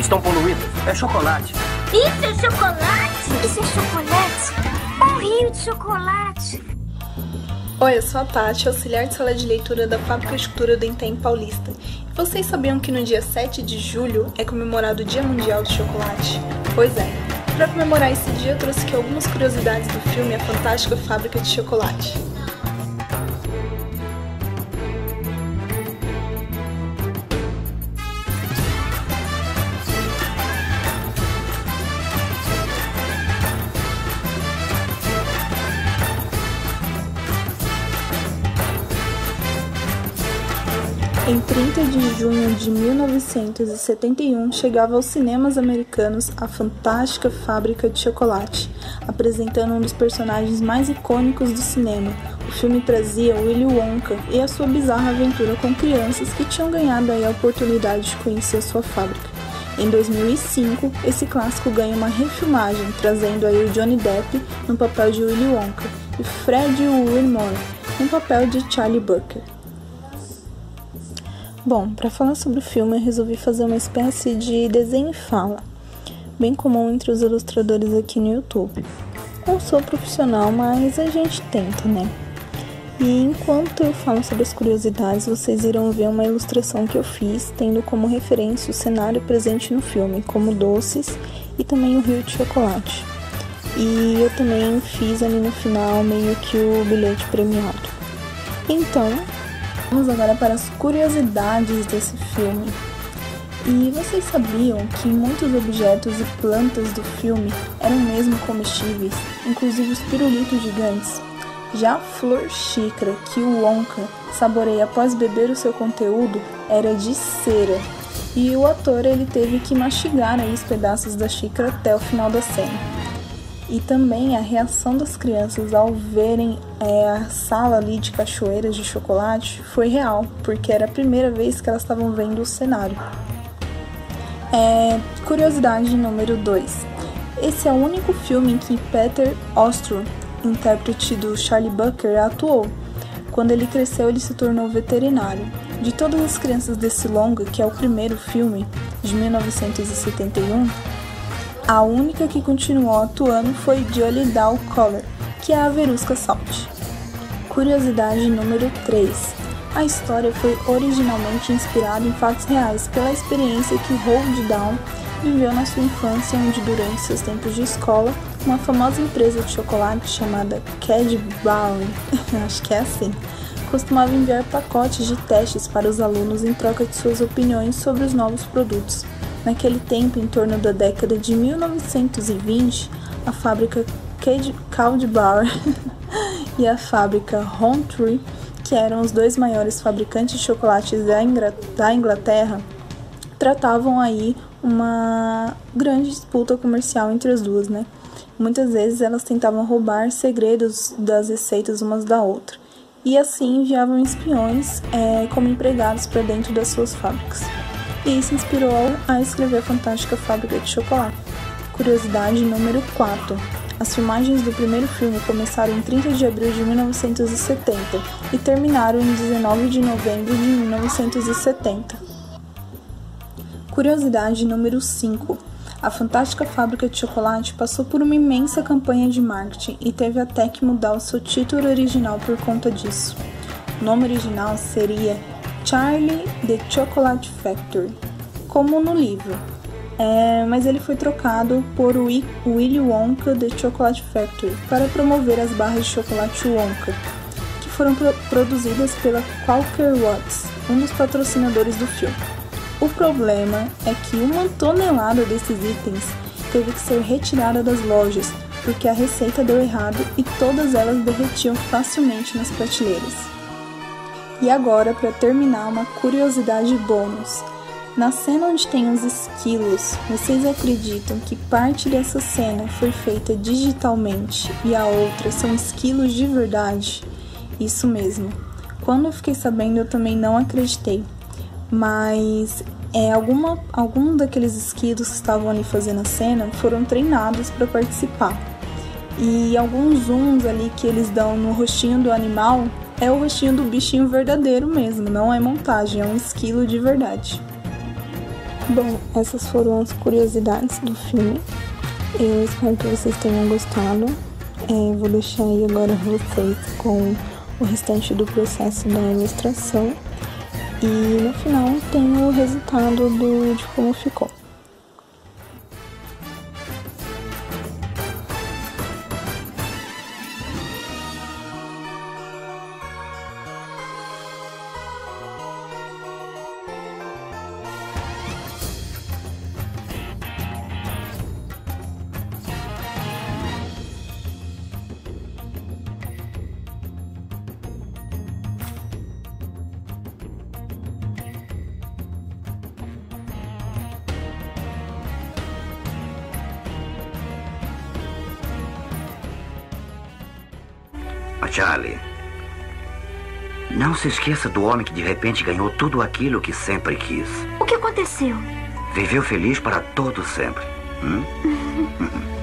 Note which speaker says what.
Speaker 1: estão poluídas. É chocolate.
Speaker 2: Isso é chocolate? Isso é chocolate? Um rio de chocolate.
Speaker 3: Oi, eu sou a Tati, auxiliar de sala de leitura da Fábrica de Cultura do Intem Paulista. E vocês sabiam que no dia 7 de julho é comemorado o Dia Mundial do Chocolate? Pois é, para comemorar esse dia eu trouxe aqui algumas curiosidades do filme A Fantástica Fábrica de Chocolate. Em 30 de junho de 1971, chegava aos cinemas americanos a fantástica fábrica de chocolate, apresentando um dos personagens mais icônicos do cinema. O filme trazia Willy Wonka e a sua bizarra aventura com crianças que tinham ganhado a oportunidade de conhecer sua fábrica. Em 2005, esse clássico ganha uma refilmagem, trazendo aí o Johnny Depp no papel de Willy Wonka e Fred Wilmore no papel de Charlie Bucker. Bom, para falar sobre o filme, eu resolvi fazer uma espécie de desenho e fala, bem comum entre os ilustradores aqui no YouTube. Não sou profissional, mas a gente tenta, né? E enquanto eu falo sobre as curiosidades, vocês irão ver uma ilustração que eu fiz, tendo como referência o cenário presente no filme, como doces e também o rio de chocolate. E eu também fiz ali no final meio que o bilhete premiado. Então, Vamos agora para as curiosidades desse filme. E vocês sabiam que muitos objetos e plantas do filme eram mesmo comestíveis, inclusive os pirulitos gigantes? Já a flor xícara que o Wonka saboreia após beber o seu conteúdo era de cera. E o ator ele teve que mastigar aí os pedaços da xícara até o final da cena. E também a reação das crianças ao verem é, a sala ali de cachoeiras de chocolate foi real, porque era a primeira vez que elas estavam vendo o cenário. É, curiosidade número 2. Esse é o único filme em que Peter Ostro, intérprete do Charlie Bucker, atuou. Quando ele cresceu, ele se tornou veterinário. De todas as crianças desse longa, que é o primeiro filme, de 1971, a única que continuou atuando foi Jolly Dow Collar, que é a Verusca Salt. Curiosidade número 3. A história foi originalmente inspirada em fatos reais pela experiência que Hold Down viveu na sua infância, onde durante seus tempos de escola, uma famosa empresa de chocolate chamada Cadbury, acho que é assim, costumava enviar pacotes de testes para os alunos em troca de suas opiniões sobre os novos produtos. Naquele tempo, em torno da década de 1920, a fábrica Caldebauer e a fábrica Hontree, que eram os dois maiores fabricantes de chocolates da Inglaterra, tratavam aí uma grande disputa comercial entre as duas, né? Muitas vezes elas tentavam roubar segredos das receitas umas da outra, e assim enviavam espiões é, como empregados para dentro das suas fábricas e isso inspirou a escrever a fantástica Fábrica de Chocolate. Curiosidade número 4. As filmagens do primeiro filme começaram em 30 de abril de 1970 e terminaram em 19 de novembro de 1970. Curiosidade número 5. A fantástica fábrica de chocolate passou por uma imensa campanha de marketing e teve até que mudar o seu título original por conta disso. O nome original seria Charlie the Chocolate Factory, como no livro, é, mas ele foi trocado por Willy Wonka The Chocolate Factory para promover as barras de chocolate Wonka, que foram pro produzidas pela Quaker Watts, um dos patrocinadores do filme. O problema é que uma tonelada desses itens teve que ser retirada das lojas porque a receita deu errado e todas elas derretiam facilmente nas prateleiras. E agora, para terminar, uma curiosidade bônus. Na cena onde tem os esquilos, vocês acreditam que parte dessa cena foi feita digitalmente e a outra são esquilos de verdade? Isso mesmo. Quando eu fiquei sabendo, eu também não acreditei. Mas é, alguma, algum daqueles esquilos que estavam ali fazendo a cena foram treinados para participar. E alguns zooms ali que eles dão no rostinho do animal é o rostinho do bichinho verdadeiro mesmo, não é montagem, é um esquilo de verdade. Bom, essas foram as curiosidades do filme. Eu espero que vocês tenham gostado. É, vou deixar aí agora vocês com o restante do processo da ilustração. E no final tem o resultado do, de como ficou.
Speaker 1: Charlie, não se esqueça do homem que de repente ganhou tudo aquilo que sempre quis.
Speaker 2: O que aconteceu?
Speaker 1: Viveu feliz para todo sempre. Hum?